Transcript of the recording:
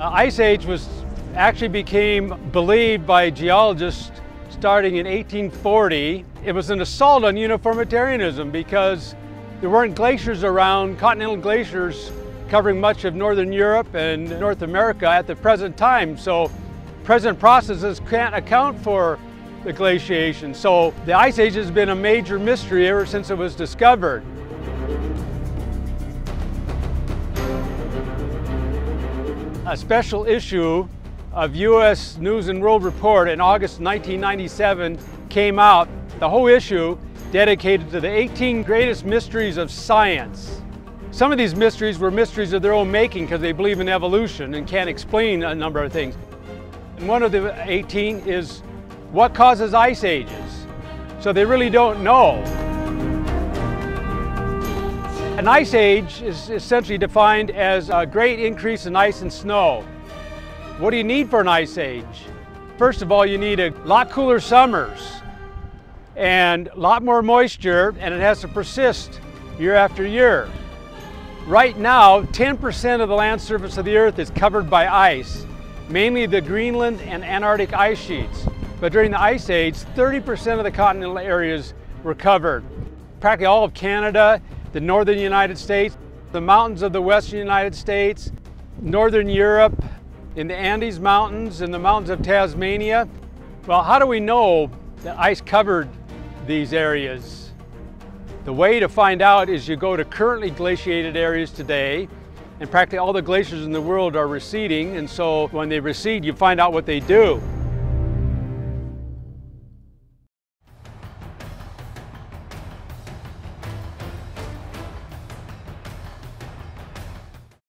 Uh, Ice Age was actually became believed by geologists starting in 1840. It was an assault on uniformitarianism because there weren't glaciers around, continental glaciers covering much of Northern Europe and North America at the present time. So present processes can't account for the glaciation. So the Ice Age has been a major mystery ever since it was discovered. A special issue of U.S. News and World Report in August 1997 came out, the whole issue dedicated to the 18 greatest mysteries of science. Some of these mysteries were mysteries of their own making because they believe in evolution and can't explain a number of things. And one of the 18 is what causes ice ages? So they really don't know. An ice age is essentially defined as a great increase in ice and snow. What do you need for an ice age? First of all, you need a lot cooler summers and a lot more moisture, and it has to persist year after year. Right now, 10% of the land surface of the Earth is covered by ice, mainly the Greenland and Antarctic ice sheets. But during the Ice Age, 30% of the continental areas were covered. Practically all of Canada the northern United States, the mountains of the western United States, northern Europe, in the Andes Mountains, in the mountains of Tasmania. Well, how do we know that ice covered these areas? The way to find out is you go to currently glaciated areas today, and practically all the glaciers in the world are receding, and so when they recede, you find out what they do.